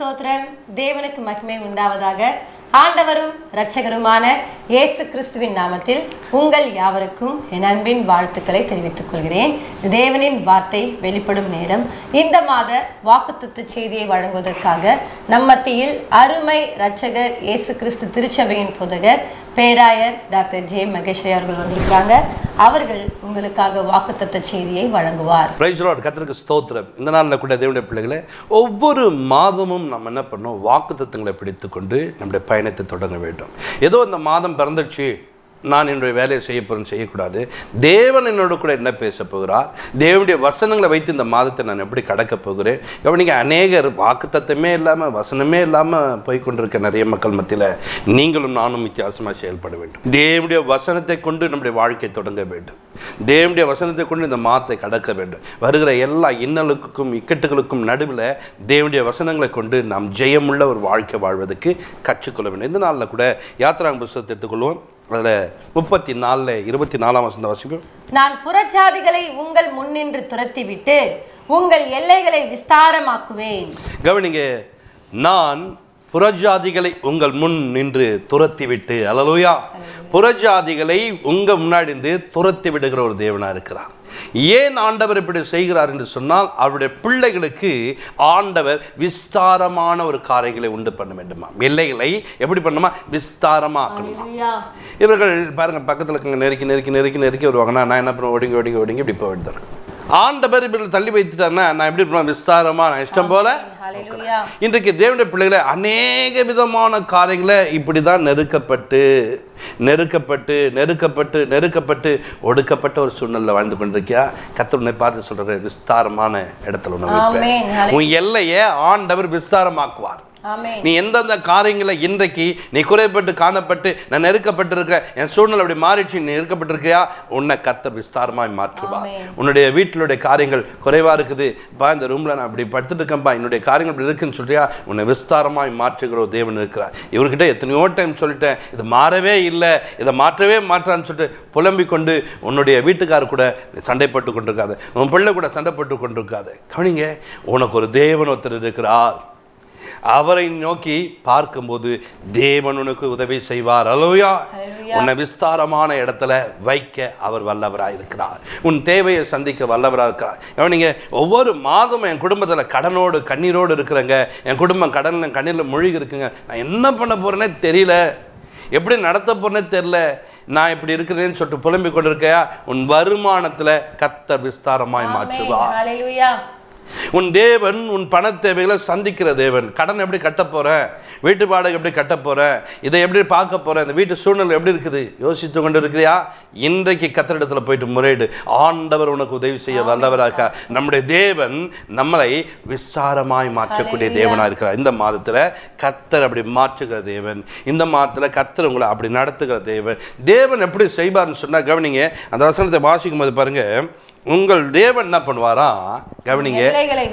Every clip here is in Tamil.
ஸ்தோத்திரம். தேவனுக்கு மகிமை உண்டாவதாக. ஆண்டவரும் இரட்சகருமான இயேசு கிறிஸ்துவின் நாமத்தில் உங்கள் யாவருக்கும் என் அன்பின் வாழ்த்துக்களை தெரிவித்துக் கொள்கிறேன். தேவனின் வார்த்தை வெளிப்படும் நேரம். இந்த மாத வாக்குத்தத்து செய்தியை வழங்குவதற்காக நம் மத்தியில் அருமை இரட்சகர் இயேசு கிறிஸ்து திருச்சபையின் புதகர் பேராயர் டாக்டர் ஜே மகேஷ் அவர்கள் வந்திருக்கிறாங்க. அவர்கள் உங்களுக்காக வாக்குத்தத்த செய்தியை வழங்குவார். பிரைஸ் ஸ்தோத்திரம். இந்த நாளில் கூட தேவனுடைய பிள்ளைகளை ஒவ்வொரு மாதமும் நம்ம என்ன பண்ணோம் வாக்குத்தத்தங்களை பிடித்துக்கொண்டு நம்முடைய பயணத்தை தொடங்க வேண்டும். ஏதோ இந்த மாதம் பிறந்துச்சு நான் என்னுடைய வேலையை செய்ய போகிறேன் செய்யக்கூடாது. தேவன் என்னோட கூட என்ன பேச போகிறார்? தேவனுடைய வசனங்களை வைத்து இந்த மாதத்தை நான் எப்படி கடக்க போகிறேன்? கவனிங்க அநேகர் வாக்குத்தத்தமே இல்லாமல் வசனமே இல்லாமல் போய்கொண்டிருக்க நிறைய மக்கள் மத்தியில் நீங்களும் நானும் வித்தியாசமாக செயல்பட வேண்டும். தேவனுடைய வசனத்தை கொண்டு நம்முடைய வாழ்க்கை தொடங்க வேண்டும். தேவனுடைய வசனத்தை கொண்டு இந்த மாதத்தை கடக்க வேண்டும். வருகிற எல்லா இன்னலுக்கும் இக்கட்டுகளுக்கும் நடுவில் தேவனுடைய வசனங்களை கொண்டு நாம் ஜெயமுள்ள ஒரு வாழ்க்கை வாழ்வதற்கு கற்றுக்கொள்ள வேண்டும். இந்த நாளில் கூட யாத்திராங்க புஸ்தகத்தை எடுத்துக்கொள்வோம். அதில் முப்பத்தி நாலில் இருபத்தி நாலாம் வசந்த வாசிப்போம் நான் புறஜாதிகளை உங்கள் முன்னின்று துரத்திவிட்டு உங்கள் எல்லைகளை விஸ்தாரமாக்குவேன். கவனிங்க நான் புறஜாதிகளை உங்கள் முன் நின்று துரத்தி விட்டு அலலுயா புறஜாதிகளை உங்க முன்னாடி இருந்து துரத்தி விடுகிற ஒரு தேவனா இருக்கிறார். ஏன் ஆண்டவர் இப்படி செய்கிறார் என்று சொன்னால் அவருடைய பிள்ளைகளுக்கு ஆண்டவர் விஸ்தாரமான ஒரு காரியங்களை உண்டு பண்ண வேண்டுமா? எல்லைகளை எப்படி பண்ணுமா? விஸ்தாரமாக்கணும்? இவர்கள் பாருங்க பக்கத்தில் இருக்கவங்க நெருக்கி நெருக்கி நெருக்கி நெருக்கி வருவாங்க நான் என்ன பண்ணுவேன்? ஒடுங்கி ஒடுங்கி ஒடுங்கி இப்படி போய் விடுறேன் ஆண்டவர் இப்படி தள்ளி வைத்துட்டாருன்னா நான் எப்படி பண்ணுவேன்? விஸ்தாரமா நான் இஷ்டம் போல இன்றைக்கு தேவனுடைய பிள்ளைகளை அநேக விதமான காரியங்களை இப்படி தான் நெருக்கப்பட்டு நெருக்கப்பட்டு நெருக்கப்பட்டு நெருக்கப்பட்டு ஒடுக்கப்பட்ட ஒரு சூழ்நிலை வாழ்ந்து கொண்டிருக்கியா? கத்தருனை பார்த்து சொல்ற விஸ்தாரமான இடத்துல ஹalleluya உன் எல்லையை ஆண்டவர் விஸ்தாரமாக்குவார். நீ எந்தெந்த காரியங்களை இன்றைக்கு நீ குறைப்பட்டு காணப்பட்டு நான் நெருக்கப்பட்டிருக்கிறேன் என் சூழ்நிலை அப்படி மாறிடுச்சு நீ நெருக்கப்பட்டிருக்கியா உன்னை கத்தர் விஸ்தாரமாய் மாற்றுவா. உன்னுடைய வீட்டிலுடைய காரியங்கள் குறைவா இருக்குது. பா இந்த ரூம்ல நான் அப்படி படுத்துட்டு இருக்கேன்ப்பா என்னுடைய காரியங்கள் இப்படி இருக்குன்னு சொல்றியா? உன்னை விஸ்தாரமாய் மாற்றுகிற ஒரு தேவன் இருக்கிறார். இவர்கிட்ட எத்தனையோ டைம் சொல்லிட்டேன் இது மாறவே இல்லை இதை மாற்றவே மாற்றான்னு சொல்லிட்டு புலம்பிக் கொண்டு உன்னுடைய வீட்டுக்காரர் கூட சண்டைப்பட்டு கொண்டிருக்காத உன் பிள்ளை கூட சண்டைப்பட்டு கொண்டிருக்காத கவனிங்க உனக்கு ஒரு தேவன் ஒருத்தர் இருக்கிறார். அவரை நோக்கி பார்க்கும்போது தேவன் உனக்கு உதவி செய்வார். அலோயா உன்னை விஸ்தாரமான இடத்துல வைக்க அவர் வல்லவராக இருக்கிறார். உன் தேவையை சந்திக்க வல்லவராக இருக்கிறார். கவனிங்க ஒவ்வொரு மாதமும் என் குடும்பத்தில் கடனோடு கண்ணீரோடு இருக்கிறேங்க. என் குடும்பம் கடனில் கண்ணீரில் மூழ்கி இருக்குங்க. நான் என்ன பண்ண போகிறேனே தெரியல. எப்படி நடத்த போறேனே தெரியல. நான் இப்படி இருக்கிறேன்னு சொல்லிட்டு புலம்பிக் கொண்டிருக்கையா? உன் வருமானத்தில் கத்தர் விஸ்தாரமாய் மாற்றுவார். ஹalleluya. உன் தேவன் உன் பண தேவைகளை சந்திக்கிற தேவன். கடன் எப்படி கட்ட போகிறேன் வீட்டு வாடகை எப்படி கட்ட போகிறேன் இதை எப்படி பார்க்க போகிறேன் இந்த வீட்டு சூழ்நிலை எப்படி இருக்குது? யோசித்து கொண்டு இருக்கிறியா இன்றைக்கு கத்தரிடத்தில் போயிட்டு முறையிடு. ஆண்டவர் உனக்கு உதவி செய்ய வல்லவராக. நம்முடைய தேவன் நம்மளை விசாரமாய் மாற்றக்கூடிய. தேவனாக இருக்கிறார். இந்த மாதத்தில் கத்தர் அப்படி மாற்றுகிற தேவன். இந்த மாதத்தில் கத்தர் உங்களை அப்படி நடத்துகிற தேவன். தேவன் எப்படி செய்வார்னு சொன்னால் கவனிங்க. அந்த வசனத்தை வாசிக்கும் போது பாருங்க. உங்கள் தேவன் என்ன பண்ணுவாரா? கவனிங்க.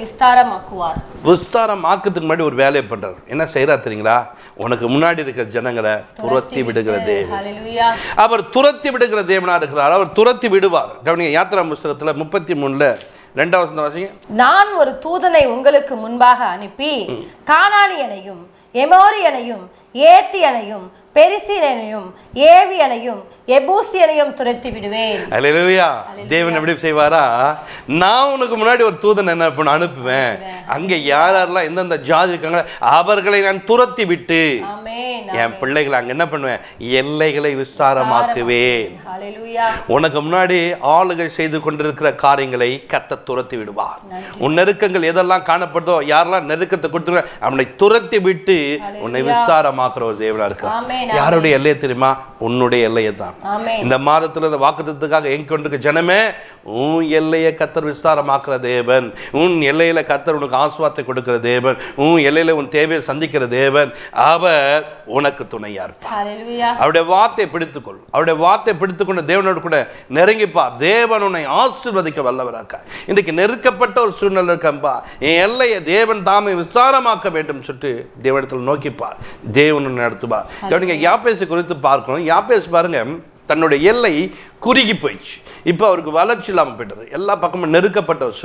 விஸ்தாரமாக்குவார். விஸ்தாரம் ஆக்கத்துக்கு முன்னாடி ஒரு வேலையை பண்றார். என்ன செய்யறா தெரியுங்களா? உனக்கு முன்னாடி இருக்கிற ஜனங்களை துரத்தி விடுகிற தேவன். அவர் துரத்தி விடுகிற தேவனா இருக்கிறார். அவர் துரத்தி விடுவார். கவனிங்க யாத்திரா புஸ்தகத்துல முப்பத்தி மூணுல ரெண்டாவது வாசிங்க. நான் ஒரு தூதனை உங்களுக்கு முன்பாக அனுப்பி கானானியனையும் எமோரியனையும் ஏத்தியனையும் பெரிசியனையும் ஏவியனையும் எபூசியனையும் துரத்தி விடுவேன். அல்லேலூயா தேவன் எப்படி செய்வாரா? நான் உனக்கு முன்னாடி ஒரு தூதன் என்ன பண்ண அனுப்புவேன். அங்க யார் யாரெல்லாம் எந்தெந்த ஜாதி இருக்காங்களோ அவர்களை நான் துரத்தி விட்டு என் பிள்ளைகளை அங்க என்ன பண்ணுவேன்? எல்லைகளை விஸ்தாரமாக்குவேன். உனக்கு முன்னாடி ஆளுகை செய்து கொண்டிருக்கிற காரியங்களை கத்த துரத்தி விடுவார். உன் நெருக்கங்கள் எதெல்லாம் காணப்படுதோ யாரெல்லாம் நெருக்கத்தை கொடுத்து அவனை துரத்தி விட்டு உன்னை விஸ்தாரமாக்குற ஒரு தேவனா இருக்கிறார் ஆமென் யாருடைய எல்லையை தெரியுமா? உன்னுடைய எல்லையை தான். இந்த மாதத்துல இந்த வாக்குத்தத்துக்காக எங்க கொண்டிருக்க ஜனமே உன் எல்லையை கத்தர் விஸ்தாரமாக்குற தேவன். உன் எல்லையில கத்தர் உனக்கு ஆசுவாத்தை கொடுக்கிற தேவன். உன் எல்லையில உன் தேவையை சந்திக்கிற தேவன். அவர் உனக்கு துணையா இருப்பார். அவருடைய வார்த்தை பிடித்துக்கொள். அவருடைய வார்த்தை பிடித்துக்கொண்டு தேவனோடு கூட நெருங்கிப்பார். தேவன் உன்னை ஆசீர்வதிக்க வல்லவராக்க இன்றைக்கு நெருக்கப்பட்ட ஒரு சூழ்நிலை இருக்கம்பா என் எல்லையை தேவன் தாமே விஸ்தாரமாக்க வேண்டும் சொல்லிட்டு தேவனிடத்தில் நோக்கிப்பார். தேவன் நடத்துவார். நீங்கள் யாப்பேஸ் குறித்து பார்க்கணும். யாப்பேஸ் பாருங்கள் தன்னுடைய எல்லை குறுகி போயிடுச்சு. இப்போ அவருக்கு வளர்ச்சி இல்லாமல் போயிட்டாரு எல்லா பக்கமும் நெருக்கப்பட்ட ஒரு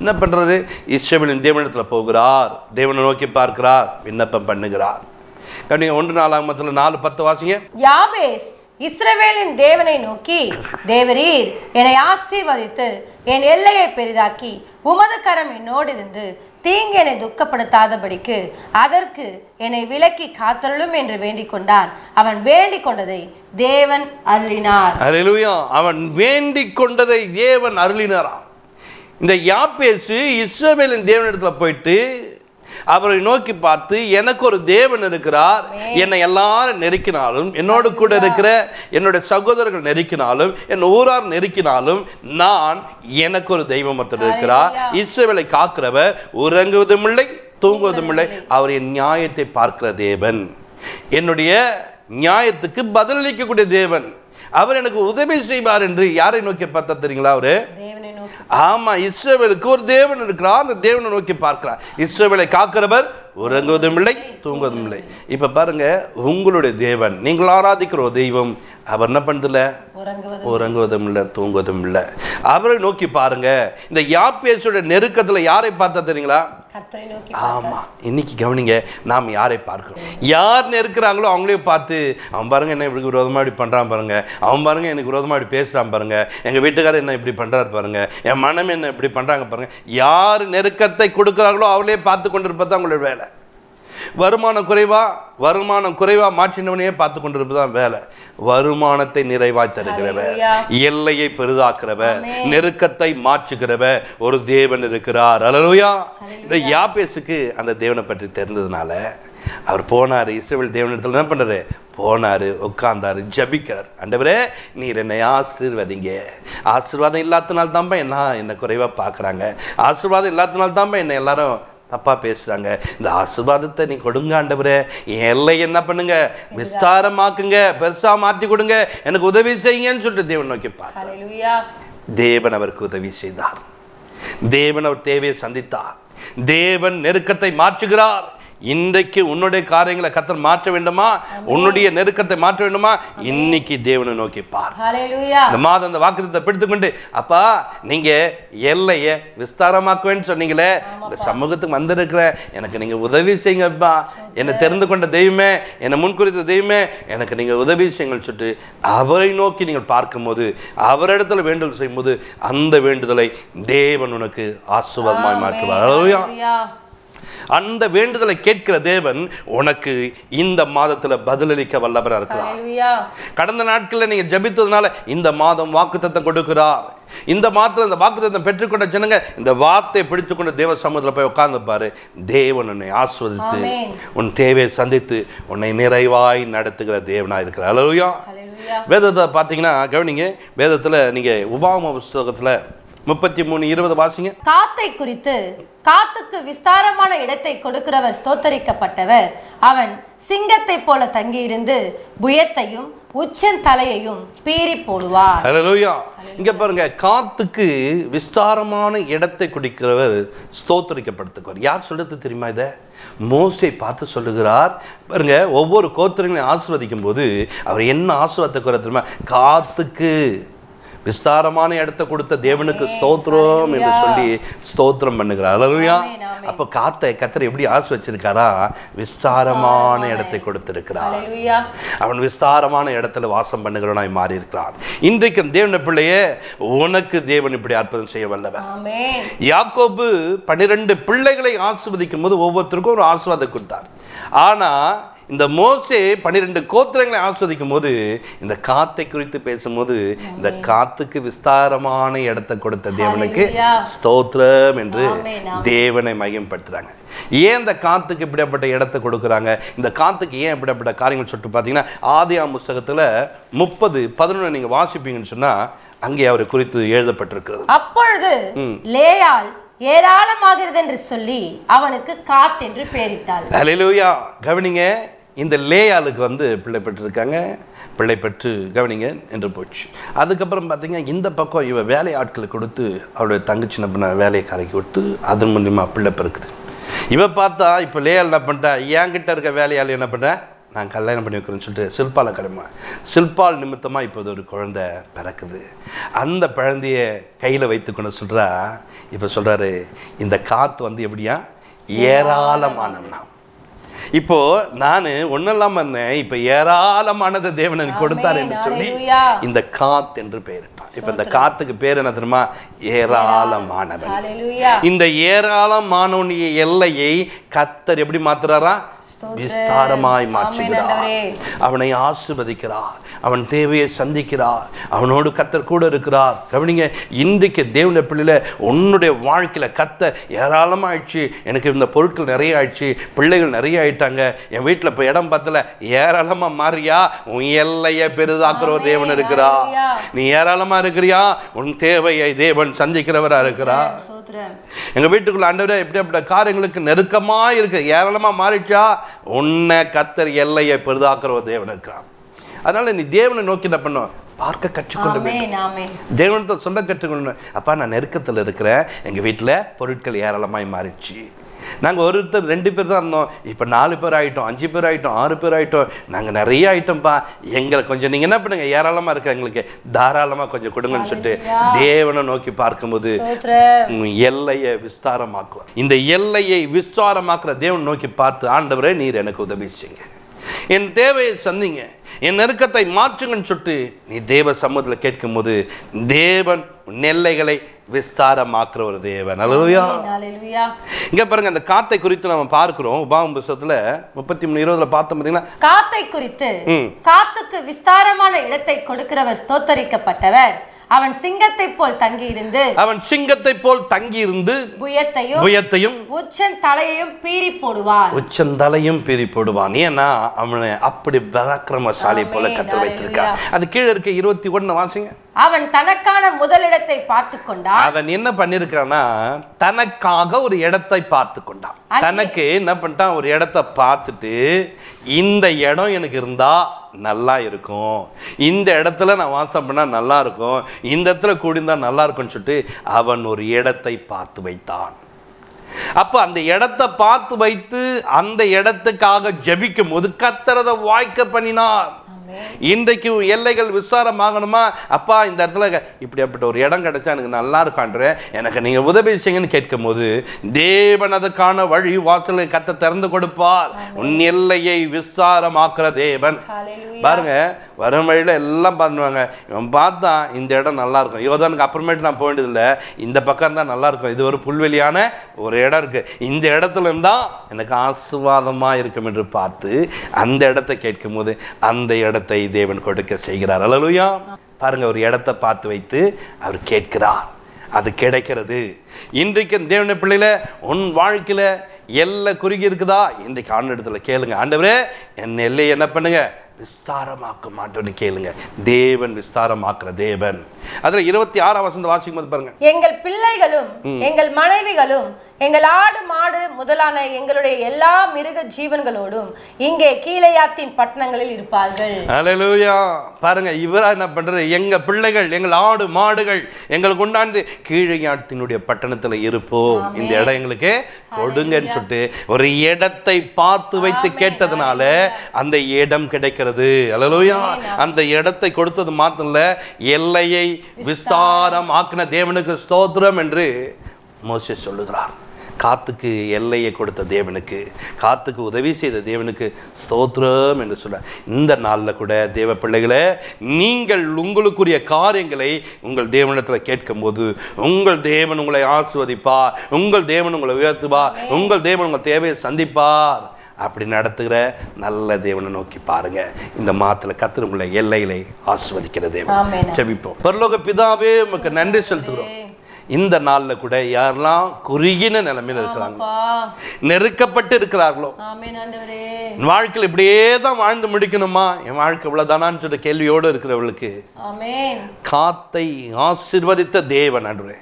என்ன பண்ணுறாரு இஸ்ரவேலின் தேவனிடத்தில் போகிறார். தேவனை நோக்கி பார்க்கிறார். விண்ணப்பம் பண்ணுகிறார். கண்டிப்பாக ஒன்று நாலாமத்தில் நாலு பத்து வாசிங்க. யாபேஸ் இஸ்ரவேலின் தேவனை நோக்கி தேவரீர் என்னை ஆசீர்வதித்து என் எல்லையை பெரிதாக்கி உமது கரம் என்னோடு இருந்து தீங்கு என்னை துக்கப்படுத்தாதபடிக்கு அதற்கு என்னை விலக்கி காத்தருளும் என்று வேண்டிக் கொண்டான். அவன் வேண்டிக் கொண்டதை தேவன் அருளினார். அல்லேலூயா அவன் வேண்டிக் கொண்டதை தேவன் அருளினாராம் இந்த யாப்பேசு இஸ்ரவேலின் தேவனிடத்தில் போயிட்டு அவரை நோக்கி பார்த்து எனக்கு ஒரு தேவன் இருக்கிறார். என்னை எல்லாரும் நெருக்கினாலும் என்னோடு கூட இருக்கிற என்னுடைய சகோதரர்கள் நெருக்கினாலும் என் ஊரார் நெருக்கினாலும் நான் எனக்கு ஒரு தெய்வம் ஒருத்தர் இருக்கிறார். இஸ்ரவேலை காக்கிறவர் உறங்குவதும் இல்லை. தூங்குவதும் இல்லை. அவர் என் நியாயத்தை பார்க்கிற தேவன். என்னுடைய நியாயத்துக்கு பதிலளிக்கக்கூடிய தேவன். அவர் எனக்கு உதவி செய்வார் என்று யாரை நோக்கி பார்த்தா தெரியுங்களா அவரு? ஆமா இஸ்ரவேலுக்கு ஒரு தேவன் இருக்கிறார். அந்த தேவனை நோக்கி பார்க்கிறார். இஸ்ரவேலை காக்கிறவர் உறங்குவதும் இல்லை தூங்குவதும் இல்லை. இப்ப பாருங்க உங்களுடைய தேவன் நீங்கள் ஆராதிக்கிற தெய்வம் அவர் என்ன பண்ணுதில்ல உறங்குவது உறங்குவதும் இல்லை தூங்குவதும் இல்லை. அவரை நோக்கி பாருங்க. இந்த யாப்பேசோட நெருக்கத்துல யாரை பார்த்தா தெரியுங்களா? கர்த்தரை நோக்கி ஆமா இன்னைக்கு கவனிங்க நாம் யாரை பார்க்கிறோம்? யார் நெருக்கிறாங்களோ அவங்களையும் பார்த்து அவன் பாருங்க என்ன இப்படி விரோதமா இப்படி பண்றான் பாருங்க. அவன் பாருங்க எனக்கு விரோதமா இப்படி பேசுறான் பாருங்க. எங்க வீட்டுக்காரர் என்ன இப்படி பண்றாரு பாருங்க. என் மனம் என்ன இப்படி பண்றாங்க பாருங்க. யார் நெருக்கத்தை கொடுக்குறாங்களோ அவளே பார்த்து கொண்டிருப்பது தான் உங்களுடைய வேலை. வருமானம் குறைவா? வருமானம் குறைவா மாற்றினவனையே பார்த்து கொண்டிருப்பதுதான் வேலை. வருமானத்தை நிறைவாய் தருகிறவ Hallelujah. எல்லையை பெரிதாக்குறவ நெருக்கத்தை மாற்றுகிறவ ஒரு தேவன் இருக்கிறார். அல்லேலூயா இந்த யாப்பேசுக்கு அந்த தேவனை பற்றி தெரிந்ததுனால அவர் போனார். இஸ்ரவேல் தேவனிடத்தில் என்ன பண்ணாரு போனாரு உட்கார்ந்தாரு ஜபிக்கிறார். ஆண்டவரே நீர் என்னை ஆசீர்வதிங்க. ஆசீர்வாதம் இல்லாதனால தான்ப்பா என்ன என்னை குறைவா பார்க்குறாங்க. ஆசீர்வாதம் இல்லாதனால தான்ப்பா என்னை எல்லாரும் தப்பா பேசுறாங்க. இந்த ஆசீர்வாதத்தை நீ கொடுங்க ஆண்டவரே. என் எல்லை என்ன பண்ணுங்க? விஸ்தாரமாக்குங்க பெருசா மாத்தி கொடுங்க. எனக்கு உதவி செய்யுங்கன்னு சொல்லிட்டு தேவன் நோக்கி பார்த்தார். தேவன் அவருக்கு உதவி செய்தார். தேவன் அவர் தேவையை சந்தித்தார். தேவன் நெருக்கத்தை மாற்றுகிறார். இன்றைக்கு உன்னுடைய காரியங்களை கத்தர் மாற்ற வேண்டுமா? உன்னுடைய நெருக்கத்தை மாற்ற வேண்டுமா? இன்னைக்கு தேவனை நோக்கி பார். இந்த மாதம் அந்த வாக்குத்தத்தை பிடித்துக்கொண்டு அப்பா நீங்க எல்லையை விஸ்தாரமாக்குவேன்னு சொன்னீங்களே இந்த சமூகத்துக்கு வந்திருக்கிறேன் எனக்கு நீங்க உதவி செய்யுங்கப்பா என்னை தெரிந்து கொண்ட தெய்வமே என்னை முன்குறித்த தெய்வமே எனக்கு நீங்க உதவி செய்யுங்கன்னு சொல்லிட்டு அவரை நோக்கி நீங்கள் பார்க்கும்போது அவரிடத்துல வேண்டுதல் செய்யும்போது அந்த வேண்டுதலை தேவன் உனக்கு ஆசுவாதமாய் மாற்றுவார். அந்த வேண்டுதலை கேட்கிற தேவன் உனக்கு இந்த மாதத்துல பதிலளிக்க வல்லவராக இருக்கிறார். கடந்த நாட்களில் நீங்கள் ஜெபித்ததுனால இந்த மாதம் வாக்குத்தத்தம் கொடுக்கிறார். இந்த மாதத்தில் இந்த வாக்குத்தத்தம் பெற்றுக்கொண்ட ஜனங்க இந்த வார்த்தையை பிடித்துக்கொண்டு தேவ சமூகத்தில் போய் உட்கார்ந்து பாரு தேவன் உன்னை ஆஸ்வதித்து. உன் தேவையை சந்தித்து உன்னை நிறைவாய் நடத்துகிற தேவனாக இருக்கிறார். அல்லையா வேதத்தை பார்த்தீங்கன்னா கவனிங்க வேதத்தில் நீங்கள் உபாம புஸ்தகத்தில் முப்பத்தி மூணு இருபது வாசிங்க. காத்தை குறித்து காத்துக்கு விஸ்தாரமான இடத்தை கொடுக்கிறவர் ஸ்தோத்தரிக்கப்பட்டவர். அவன் சிங்கத்தை போல தங்கியிருந்து புயத்தையும் உச்சன் தலையையும் பீறி போடுவார். ஹalleluya. இங்க பாருங்க காத்துக்கு விஸ்தாரமான இடத்தை குடிக்கிறவர் ஸ்தோத்தரிக்கப்படுத்துக்கிறார் யார் சொல்றது தெரியுமா இதை? மோசை பார்த்து சொல்லுகிறார். பாருங்க ஒவ்வொரு கோத்திரங்களையும் ஆசிர்வதிக்கும் போது அவர் என்ன ஆசிர்வாதத்தை தெரியுமா? காத்துக்கு. விஸ்தாரமான இடத்தை கொடுத்த தேவனுக்கு ஸ்தோத்திரம் என்று சொல்லி ஸ்தோத்திரம் பண்ணுகிறார். ஆமென். அப்ப காத்தை கத்தர் எப்படி ஆசு வச்சிருக்காரா? விஸ்தாரமான இடத்தை கொடுத்திருக்கிறார். அவன் விஸ்தாரமான இடத்துல வாசம் பண்ணுகிறவனாய் மாறி இருக்கிறான் இன்றைக்கு தேவன பிள்ளையே உனக்கு தேவன் இப்படி அற்புதம் செய்ய வல்லவன் யாக்கோபு பன்னிரெண்டு பிள்ளைகளை ஆசிர்வதிக்கும் போது ஒவ்வொருத்தருக்கும் ஒரு ஆசீர்வாதம் கொடுத்தார். ஆனா இந்த மோசே பன்னிரெண்டு கோத்திரங்களை ஆஸ்வதிக்கும் போது இந்த காத்தை குறித்து பேசும்போது இந்த காத்துக்கு விஸ்தாரமான இடத்தை கொடுத்த தேவனுக்கு. ஸ்தோத்திரம் என்று தேவனை மையப்படுத்துறாங்க ஏன் இந்த காத்துக்கு இப்படிப்பட்ட இடத்தை கொடுக்குறாங்க? இந்த காத்துக்கு ஏன் இப்படிப்பட்ட காரியங்கள் சொல்லிட்டு பார்த்தீங்கன்னா ஆதியாம் புஸ்தகத்துல முப்பது பதினொன்று நீங்க வாசிப்பீங்கன்னு சொன்னா அங்கே அவரை குறித்து எழுதப்பட்டிருக்கிறது. அப்பொழுது லேயாள் ஏராளமாகிறது என்று சொல்லி அவனுக்கு காத் என்று பெயரிட்டாள். அலையிலூயா கவனிங்க இந்த லேயாளுக்கு வந்து பிள்ளை பெற்றிருக்காங்க. பிள்ளை பெற்று கவனிங்க என்று போச்சு. அதுக்கப்புறம் பார்த்தீங்கன்னா இந்த பக்கம் இவ வேலை ஆட்களை கொடுத்து அவளுடைய தங்கச்சி என்ன பண்ண வேலையை கரைக்கி கொடுத்து அதன் மூலியமாக பிள்ளை பிறக்குது இவ பார்த்தா இப்போ லேயாள் என்ன பண்ணிட்டா என்கிட்ட இருக்க வேலையாள் என்ன பண்ண நான் கல்யாணம் பண்ணி வைக்கிறேன்னு சொல்லிட்டு சில்பால கிளம்ப சில்பால் நிமித்தமாக இப்போது ஒரு குழந்தை பிறக்குது. அந்த குழந்தைய கையில் வைத்துக்கொண்டு சொல்கிறா இப்போ சொல்கிறாரு இந்த காற்று வந்து எப்படியா? ஏராளமானம்னா. இப்போ நான் ஒன்றும் இல்லாமல் இருந்தேன். இப்போ ஏராளமானதை தேவன் எனக்கு கொடுத்தார் என்று சொல்லி. இந்த காத் என்று பெயரிட்டான் இப்போ இந்த காத்துக்கு பேர் என்ன தெரியுமா? ஏராளமானவன். இந்த ஏராளமானவனுடைய எல்லையை கத்தர் எப்படி மாத்துறாரா. விஸ்தாரமாய் மாற்றுகிறார். அவனை ஆசிர்வதிக்கிறார். அவன் தேவையை சந்திக்கிறார். அவனோடு கத்தர் கூட இருக்கிறார். கவனிங்க இன்றைக்கு தேவனுடைய பிள்ளையில உன்னுடைய வாழ்க்கையில கத்தர் ஏராளமாயிடுச்சு எனக்கு இந்த பொருட்கள் நிறைய ஆயிடுச்சு. பிள்ளைகள் நிறைய ஆயிட்டாங்க. என் வீட்டில் இப்போ இடம் பத்தல. ஏராளமா மாறியா? உன் எல்லையை பெரிதாக்குற ஒரு தேவன் இருக்கிறா. நீ ஏராளமா இருக்கிறியா? உன் தேவையை தேவன் சந்திக்கிறவரா இருக்கிறா. ஸ்தோத்திரம். எங்க வீட்டுக்குள்ள ஆண்டவரே எப்படிப்பட்ட காரியங்களுக்கு நெருக்கமா இருக்கு. ஏராளமா மாறிச்சா உன்னை கத்தர் எல்லையை பெரிதாக்குற தேவன் இருக்கிறான். அதனால நீ தேவனை நோக்கி என்ன பண்ணும் பார்க்க கற்றுக்கொண்டு ஆமென் தேவனத்தை சொல்ல கற்றுக்கொள்ளணும். அப்பா நான் நெருக்கத்தில் இருக்கிறேன். எங்கள் வீட்டில் பொருட்கள் ஏராளமாய் மாறிடுச்சு. நாங்கள் ஒருத்தர் ரெண்டு பேர் தான் இருந்தோம். இப்போ நாலு பேர் ஆகிட்டோம் அஞ்சு பேர் ஆகிட்டோம் ஆறு பேர் ஆகிட்டோம் நாங்கள் நிறைய ஆயிட்டோம்ப்பா எங்களை கொஞ்சம் நீங்கள் என்ன பண்ணுங்க? ஏராளமாக இருக்க எங்களுக்கு. தாராளமாக கொஞ்சம் கொடுங்கன்னு சொல்லிட்டு தேவனை நோக்கி பார்க்கும்போது எல்லையை விஸ்தாரமாக்குவார். இந்த எல்லையை விஸ்தாரமாக்குற தேவன் நோக்கி பார்த்து ஆண்டவரே நீர் எனக்கு உதவி செய்யுங்க. என் தேவையை சந்திங்க என் நெருக்கத்தை மாற்றுங்கன்னு சொல்லிட்டு நீ தேவ சமூகத்தில் கேட்கும்போது தேவன் உன் எல்லைகளை விஸ்தாரமாக்குற ஒரு தேவன் ஹalleluya இங்க பாருங்க அந்த காத்தை குறித்து நம்ம பார்க்கிறோம். உபாகம் புஸ்தகத்துல முப்பத்தி மூணு இருபதுல பார்த்தோம் பார்த்தீங்கன்னா காத்தை குறித்து. காத்துக்கு விஸ்தாரமான இடத்தை கொடுக்கிறவர் ஸ்தோத்தரிக்கப்பட்டவர். அவன் சிங்கத்தை போல் தங்கியிருந்து அவன் சிங்கத்தை போல் தங்கியிருந்து புயத்தையும் புயத்தையும் உச்சன் தலையையும் பீறி போடுவான். உச்சந்தலையும் பிரி போடுவான். ஏன்னா அவனை அப்படி பராக்கிரமசாலி போல. கத்தர் வைத்திருக்கான் அது கீழே இருக்க இருபத்தி ஒண்ணு வாசிங்க. அவன் தனக்கான முதலிடத்தை பார்த்து கொண்டான். அவன் என்ன பண்ணிருக்கான்னா தனக்காக ஒரு இடத்தை பார்த்து கொண்டான். தனக்கு என்ன பண்ணிட்டான்? ஒரு இடத்த பார்த்துட்டு இந்த இடம் எனக்கு இருந்தா நல்லா இருக்கும். இந்த இடத்துல நான் வாசம் பண்ணால் நல்லா இருக்கும். இந்த இடத்துல கூடிந்தால் நல்லா இருக்கும்னு சொல்லிட்டு அவன் ஒரு இடத்தை பார்த்து வைத்தான். அப்போ அந்த இடத்தை பார்த்து வைத்து அந்த இடத்துக்காக ஜெபிக்கும் போது கத்துறதை வாய்க்க பண்ணினார். இன்றைக்கு எல்லைகள் விசாரமாகணுமா? அப்பா இந்த இடத்துல இப்படியாப்பட்ட ஒரு இடம் கிடைச்சா எனக்கு நல்லா இருக்கான்ற எனக்கு நீங்க உதவி செய்யுங்கன்னு கேட்கும் போது தேவன் அதுக்கான வழி வாசலை கத்த திறந்து கொடுப்பார். உன் எல்லையை விசாரமாக்குற தேவன். பாருங்க வரும் வழியில எல்லாம் பண்ணுவாங்க. இவன் பார்த்தா இந்த இடம் நல்லா இருக்கும். யோதானுக்கு அப்புறமேட்டு நான் போக வேண்டியதில்லை. இந்த பக்கம் தான் நல்லா இருக்கும். இது ஒரு புல்வெளியான ஒரு இடம் இருக்கு. இந்த இடத்துல இருந்தா எனக்கு ஆசுவாதமா இருக்கும் என்று பார்த்து அந்த இடத்தை கேட்கும் போது அந்த இடத்தை தேவன் கொடுக்க செய்கிறார். அல்லலுயா. பாருங்க ஒரு இடத்தை பார்த்து வைத்து அவர் கேட்கிறார். அது கிடைக்கிறது. இன்றைக்கு தேவன பிள்ளையில உன் வாழ்க்கையில எல்லை குறுகி இருக்குதா? இன்றைக்கு ஆண்டஇடத்துல கேளுங்க. ஆண்டவரே என் எல்லையை என்ன பண்ணுங்க? விஸ்தாரமாக்க மாட்டோன்னு கேளுங்க. தேவன் விஸ்தாரமாக்குற தேவன். அதுல இருபத்தி ஆறாம் வசந்த வாசிக்கும் போது பாருங்க. எங்கள் பிள்ளைகளும் எங்கள் மனைவிகளும் எங்கள் ஆடு மாடு முதலான எங்களுடைய எல்லா மிருக ஜீவன்களோடும் இங்கே கீழையாத்தின் பட்டணங்களில் இருப்பார்கள். பாருங்க இவரா என்ன பண்றாரு எங்க பிள்ளைகள் எங்கள் ஆடு மாடுகள் எங்களுக்கு உண்டாந்து கீழையாட்டினுடைய பட்டணத்துல இருப்போம். இந்த இடம் எங்களுக்கு கொடுங்கன்னு சொல்லிட்டு ஒரு இடத்தை பார்த்து வைத்து கேட்டதுனால அந்த இடம் கிடைக்கிறது. ஹalleluya அந்த இடத்தை கொடுத்தது மாத்திரம் இல்ல எல்லையை விஸ்தாரம். ஆக்கின தேவனுக்கு ஸ்தோத்திரம் என்று மோசே சொல்லுகிறார். காத்துக்கு எல்லையை கொடுத்த தேவனுக்கு காத்துக்கு உதவி செய்த தேவனுக்கு ஸ்தோத்திரம் என்று சொல்ல இந்த நாளில் கூட தேவ பிள்ளைகளே நீங்கள் உங்களுக்குரிய காரியங்களை உங்கள் தேவனிடத்தில் கேட்கும்போது உங்கள் தேவன் உங்களை ஆசிர்வதிப்பார் உங்கள் தேவன் உங்களை உயர்த்துவார் உங்கள் தேவன் உங்கள் தேவையை சந்திப்பார். அப்படி நடத்துகிற நல்ல தேவனை நோக்கி பாருங்க. இந்த மாத்துல கத்திர உங்களை எல்லைகளை ஆசிர்வதிக்கிற தேவன். ஆமென். ஜெபிப்போம். பரலோக பிதாவே உமக்கு நன்றி செலுத்துகிறோம். இந்த நாள்ல கூட யாரெல்லாம் குறுகின நிலைமையில் இருக்கிறாங்க அப்பா நெருக்கப்பட்டு இருக்கிறார்களோ என் வாழ்க்கையில் இப்படியே தான் வாழ்ந்து முடிக்கணுமா? என் வாழ்க்கை இவ்வளவுதானான்னு சொல்ற கேள்வியோடு இருக்கிறவர்களுக்கு ஆமென். காத்தை ஆசிர்வதித்த தேவன் அன்றுவே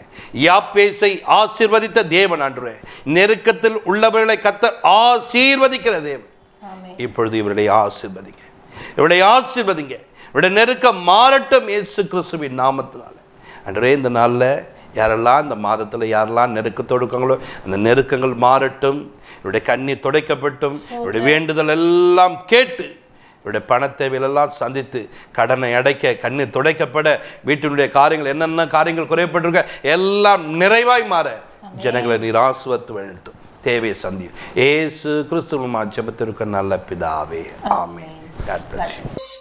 யாப்பேசை ஆசிர்வதித்த தேவன் அன்றுவே நெருக்கத்தில் உள்ளவர்களை கத்த ஆசீர்வதிக்கிற தேவன். இப்பொழுது இவருடைய ஆசிர்வதிங்க. இவருடைய ஆசிர்வதிங்க. இவருடைய நெருக்கம் மாறட்டும் இயேசு கிறிஸ்துவின் நாமத்தினால. அன்றே இந்த நாளில் யாரெல்லாம் இந்த மாதத்தில் யாரெல்லாம் நெருக்கத்தோடு இருக்காங்களோ அந்த நெருக்கங்கள் மாறட்டும் இவருடைய கண்ணீர் துடைக்கப்பட்டும் இவருடைய வேண்டுதல் எல்லாம் கேட்டு இவருடைய பண தேவைகளெல்லாம் சந்தித்து கடனை அடைக்க கண்ணீர் துடைக்கப்பட வீட்டினுடைய காரியங்கள் என்னென்ன காரியங்கள் குறையப்பட்டிருக்க எல்லாம் நிறைவாய் மாற ஜனங்களை நீர் ஆசுவத்து வழித்தும் தேவையை சந்தியும். ஏசு கிறிஸ்துவ ஜெபத்திற்கு நல்ல பிதாவே. God bless you.